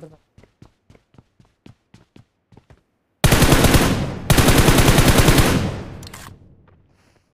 வந்துடும்